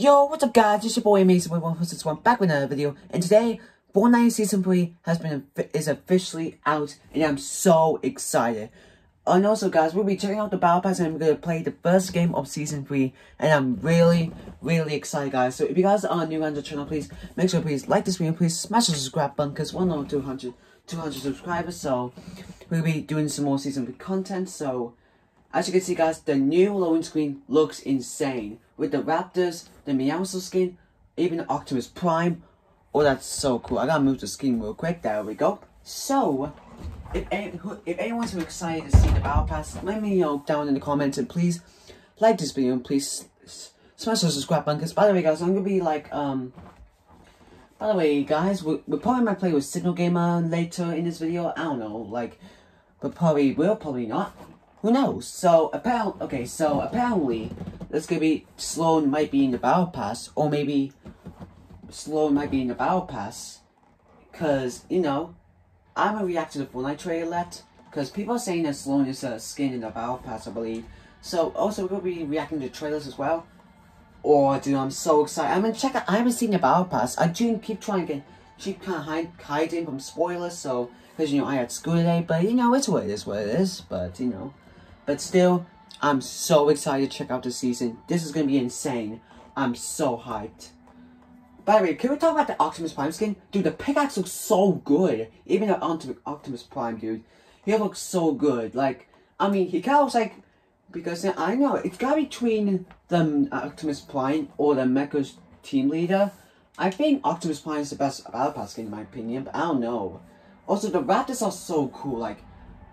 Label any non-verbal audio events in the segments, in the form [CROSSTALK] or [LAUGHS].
Yo, what's up guys, it's your boy Amazing with 161 back with another video, and today, Fortnite Season 3 has been is officially out, and I'm so excited. And also guys, we'll be checking out the Battle Pass, and I'm going to play the first game of Season 3, and I'm really, really excited guys. So if you guys are new on the channel, please make sure please like this video, please smash the subscribe button, because we're on 200, 200 subscribers, so we'll be doing some more Season 3 content, so... As you can see guys, the new loading screen looks insane. With the Raptors, the Meowscles skin, even the Optimus Prime. Oh, that's so cool. I gotta move the skin real quick. There we go. So, if, if anyone's excited to see the Battle Pass, let me know down in the comments. And please, like this video and please smash the subscribe button. Because by the way guys, I'm gonna be like, um... By the way guys, we, we probably might play with Signal Gamer later in this video. I don't know, like... But probably will, probably not. Who knows? So, apparently, okay, so apparently, this could be, Slone might be in the Battle Pass, or maybe Slone might be in the Battle Pass, because, you know, I'm gonna react to the Fortnite trailer, left, because people are saying that Slone is a skin in the Battle Pass, I believe. So, also, gonna be reacting to trailers as well. Oh, dude, I'm so excited. I mean, check out, I haven't seen the Battle Pass. I do keep trying to get, keep kind of hide, hiding from spoilers, so, because, you know, I had school today, but, you know, it's what it is, what it is, but, you know. But still, I'm so excited to check out the season. This is going to be insane. I'm so hyped. By the way, can we talk about the Optimus Prime skin? Dude, the pickaxe looks so good. Even the Optimus Prime, dude. He looks so good. Like, I mean, he kind of looks like... Because I know, it's got between the um, Optimus Prime or the Mecha's team leader. I think Optimus Prime is the best Battle Pass skin in my opinion, but I don't know. Also, the Raptors are so cool. Like,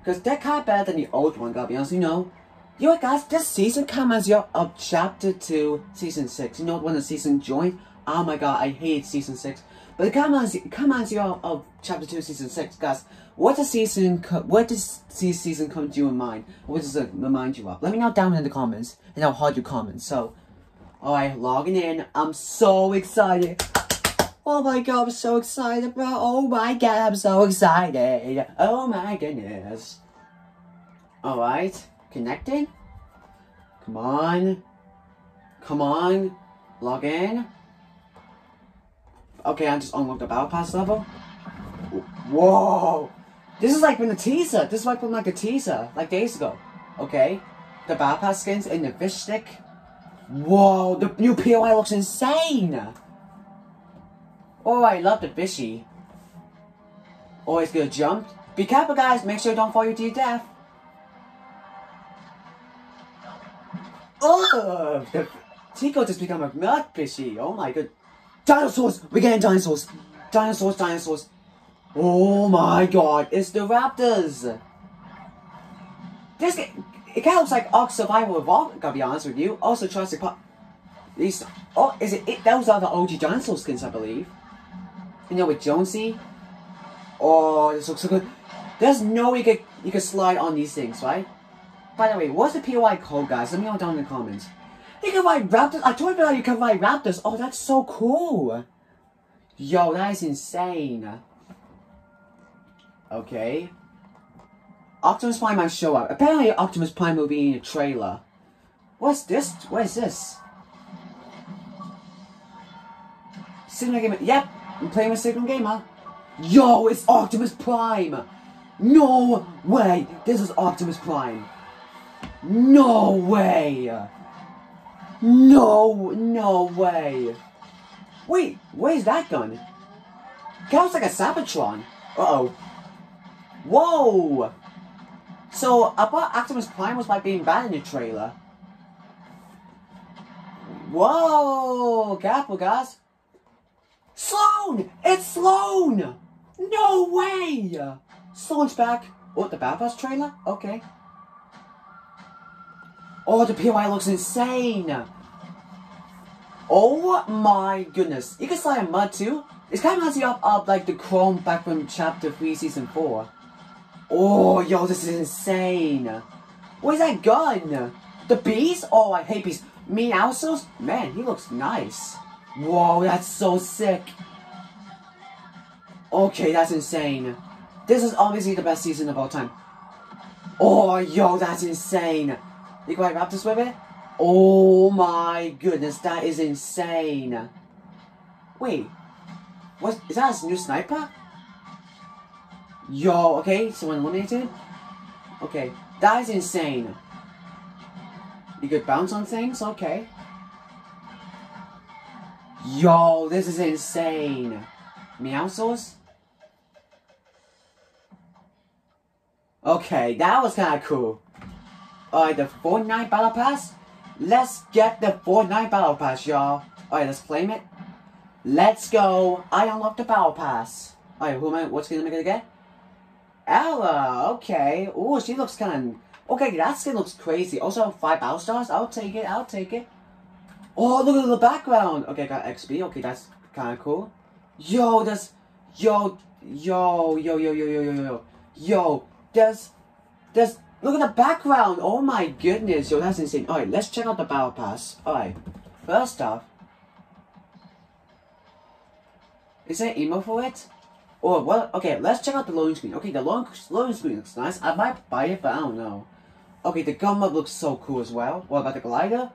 because they're kind of better than the old one, gotta be honest. You know, you know guys, this season comes your of chapter 2, season 6. You know when the season joined? Oh my god, I hate season 6. But it comes, it comes your of chapter 2, season 6. Guys, what does season, what does season come to you in mind? What does it remind you of? Let me know down in the comments, and I'll hold your comments. So, alright, logging in. I'm so excited. Oh my god, I'm so excited, bro. Oh my god, I'm so excited. Oh my goodness. Alright, connecting. Come on. Come on. Log in. Okay, I just unlocked the Battle Pass level. Whoa! This is like from the teaser. This is like from like a teaser, like days ago. Okay? The Battle Pass skins and the fish stick. Whoa, the new POI looks insane! Oh, I love the fishy. Always gonna jump. Be careful, guys. Make sure you don't fall to your death. Oh, the Tico just become a mud fishy. Oh my god. Dinosaurs! We're getting dinosaurs. Dinosaurs, dinosaurs. Oh my god, it's the raptors. This it kind of looks like Ark Survival Evolved, gotta be honest with you. Also, Jurassic Park. These, oh, is it, it? Those are the OG dinosaur skins, I believe you know, with Jonesy. Oh, this looks so good. There's no way you could, you could slide on these things, right? By the way, what's the POI code, guys? Let me know down in the comments. You can ride Raptors. I told you how you can ride Raptors. Oh, that's so cool. Yo, that is insane. Okay. Optimus Prime might show up. Apparently, Optimus Prime will be in a trailer. What's this? What is this? Cinema Game. Yep, I'm playing a second game, huh? Yo, it's Optimus Prime! No way! This is Optimus Prime! No way! No, no way! Wait, where's that gun? Looks like a Cybertron. Uh-oh. Whoa! So, I thought Optimus Prime was like being bad in the trailer. Whoa! Careful, guys. Slone! It's Slone! No way! Slone's back. What, the Battle Pass trailer? Okay. Oh, the POI looks insane! Oh my goodness. You can slide in mud too. It's kind of reminds me of, of like the Chrome back from Chapter 3 Season 4. Oh, yo, this is insane. Where's that gun? The bees? Oh, I hate bees. Meowscles? Man, he looks nice. Whoa, that's so sick. Okay, that's insane. This is obviously the best season of all time. Oh, yo, that's insane. You can ride Raptors with it? Oh my goodness, that is insane. Wait, what, is that a new sniper? Yo, okay, someone eliminated? Okay, that is insane. You could bounce on things? Okay. Yo, this is insane. Meowscles? Okay, that was kinda cool. Alright, the Fortnite Battle Pass? Let's get the Fortnite Battle Pass, y'all. Alright, let's claim it. Let's go. I unlocked the Battle Pass. Alright, who am I? What's gonna make it again? Ella, okay. Oh, she looks kinda... Okay, that skin looks crazy. Also, five battle stars. I'll take it. I'll take it. Oh, look at the background. Okay, got XP. Okay, that's kind of cool. Yo, that's... Yo, yo, yo, yo, yo, yo, yo, yo. Yo, there's... There's... Look at the background. Oh my goodness. Yo, that's insane. Alright, let's check out the battle pass. Alright. First off... Is there emo for it? Oh, or what? Okay, let's check out the loading screen. Okay, the long, loading screen looks nice. I might buy it, but I don't know. Okay, the gun up looks so cool as well. What about the glider?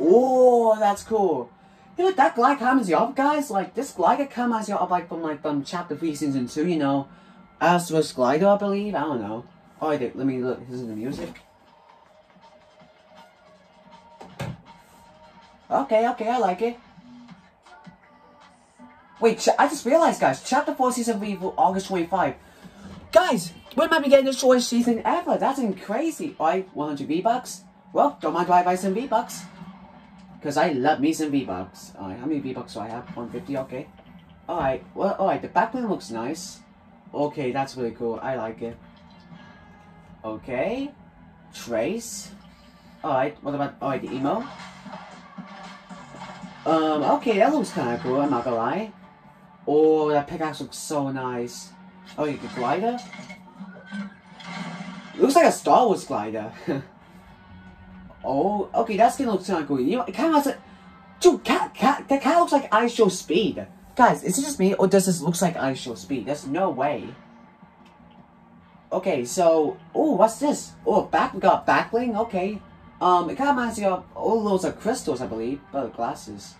Oh, that's cool. You know, that glider comes up, guys. Like, this glider comes you up, like, from, like, from chapter 3, season 2, you know. As was glider, I believe. I don't know. Oh, Alright, let me look. This is the music. Okay, okay, I like it. Wait, I just realized, guys. Chapter 4, Season 3, August 25. Guys, we might be getting the shortest season ever. That's crazy. Alright, 100 V-Bucks. Well, don't mind if I buy some V-Bucks. Because I love me some V-Bucks. Alright, how many V-Bucks do I have? 150, okay. Alright, well, alright, the backplane looks nice. Okay, that's really cool. I like it. Okay. Trace. Alright, what about, alright, the emo? Um, okay, that looks kind of cool, I'm not gonna lie. Oh, that pickaxe looks so nice. Oh, you can glider? Looks like a Star Wars glider. [LAUGHS] oh, okay, that skin looks kind of cool. You know, it kind of looks like... Dude, cat, cat, that kind of looks like IShowSpeed. Guys, is it just me, or does this look like IShowSpeed? There's no way. Okay, so... Oh, what's this? Oh, back, we got backbling? Okay. Um, it kind of reminds me of... All those are crystals, I believe. But glasses.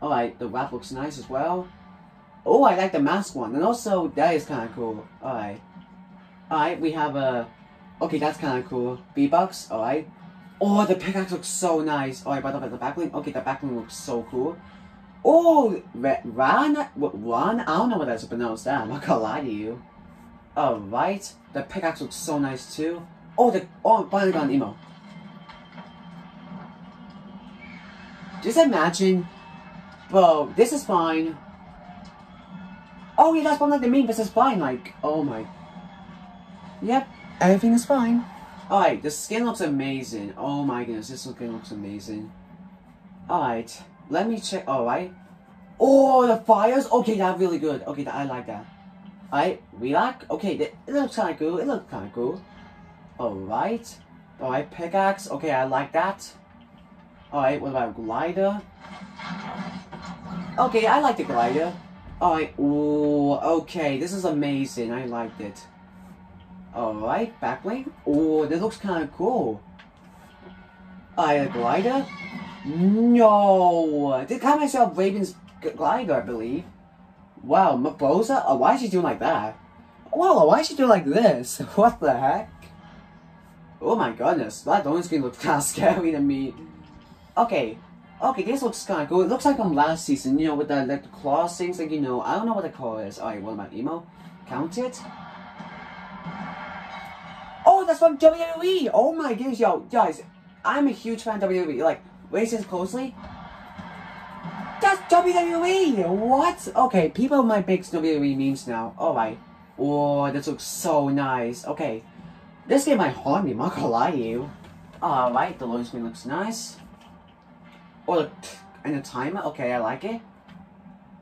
Alright, the wrap looks nice as well. Oh, I like the mask one. And also, that is kind of cool. Alright. Alright, we have a... Okay, that's kind of cool. V-Bucks, alright. Oh, the pickaxe looks so nice. Oh, Alright, by the way, the backbling. Okay, the backbling looks so cool. Oh, Ran? Ran? I don't know what that's pronounced. I'm not gonna lie to you. Alright. The pickaxe looks so nice too. Oh, the... Oh, an emo. Just imagine... Bro, this is fine. Oh yeah, that's one like the meme, this is fine, like, oh my. Yep, everything is fine. Alright, the skin looks amazing. Oh my goodness, this skin looks amazing. Alright, let me check, alright. Oh, the fires? Okay, that's really good. Okay, that I like that. Alright, relax. Okay, it looks kinda cool. It looks kinda cool. Alright. Alright, pickaxe. Okay, I like that. Alright, what about glider? Okay, I like the glider. Alright, ooh, okay, this is amazing, I liked it. Alright, backbling. Oh, this looks kind of cool. Alright, a glider? No! Kind of myself Raven's glider, I believe. Wow, Mabosa? Oh, why is she doing like that? Wow, why is she doing like this? [LAUGHS] What the heck? Oh my goodness, that donut screen looks [LAUGHS] kind of scary to me. Okay, Okay, this looks kind of cool. It looks like from last season, you know, with the, like, the claw things, like, you know, I don't know what the claw is. Alright, what about emo? Count it? Oh, that's from WWE! Oh my goodness, yo, guys, I'm a huge fan of WWE. Like, listen closely. That's WWE! What? Okay, people might make WWE memes now. Alright. Oh, this looks so nice. Okay. This game might haunt me, I'm not gonna lie to you. Alright, the loading screen looks nice. Oh, and the timer? Okay, I like it.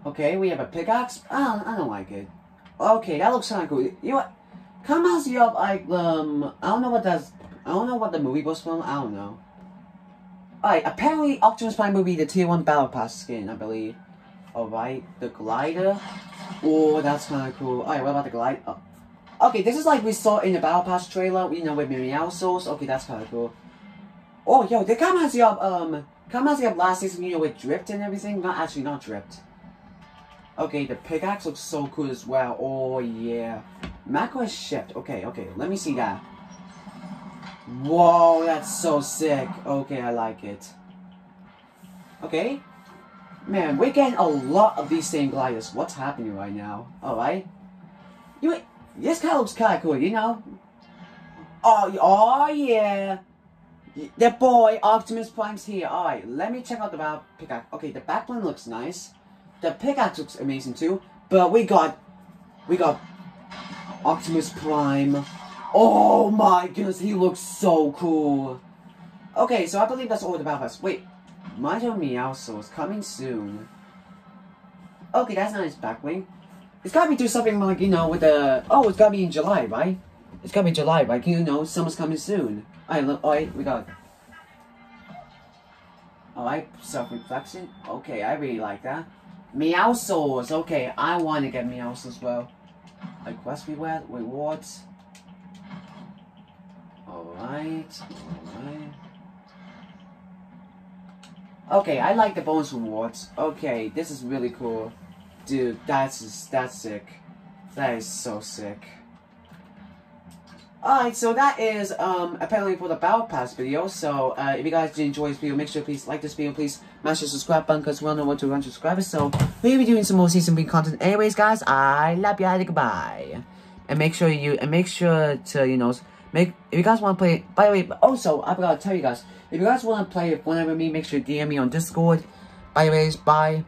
Okay, we have a pickaxe. I don't, I don't like it. Okay, that looks kind of cool. You know what? Kind of reminds me of, like, um, I don't know what that's, I don't know what the movie was from. I don't know. Alright, apparently Optimus Prime will be the tier 1 Battle Pass skin, I believe. Alright, the glider. Oh, that's kind of cool. Alright, what about the glider? Oh. Okay, this is like we saw in the Battle Pass trailer, you know, with Meowscles. Okay, that's kind of cool. Oh, yo, they of has the up, um, of has the up last season, you know, with drift and everything. Not actually, not drift. Okay, the pickaxe looks so cool as well. Oh, yeah. Macro shift. Okay, okay, let me see that. Whoa, that's so sick. Okay, I like it. Okay. Man, we're getting a lot of these same gliders. What's happening right now? Alright. You, this guy looks kinda cool, you know? Oh, oh yeah. The boy, Optimus Prime's here. Alright, let me check out the back pickaxe. Okay, the backplane looks nice. The pickaxe looks amazing too. But we got, we got Optimus Prime. Oh my goodness, he looks so cool. Okay, so I believe that's all the Battle Pass. Wait, Mighty Meowscles is coming soon. Okay, that's not his backwing. It's gotta be do something like, you know, with the... Oh, it's gotta be in July, right? It's gotta be July, right? You know, summer's coming soon. Alright, look, alright, we got... Alright, self-reflection. Okay, I really like that. Meowscles. Okay, I want to get Meowscles as well. Like quest reward, rewards. Alright, alright. Okay, I like the bonus rewards. Okay, this is really cool. Dude, that's that's sick. That is so sick. Alright, so that is um apparently for the Battle Pass video. So uh, if you guys did enjoy this video, make sure please like this video, please mash the subscribe button because we don't know what to 200 subscribers. So we'll be doing some more season three content. Anyways, guys, I love you. Goodbye. And make sure you and make sure to you know make if you guys want to play. By the way, also I forgot to tell you guys if you guys want to play whenever me, make sure you DM me on Discord. By the ways, bye.